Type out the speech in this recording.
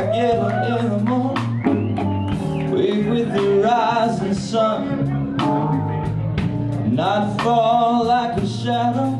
I get up in the morning Wake with the rising sun Not fall like a shadow.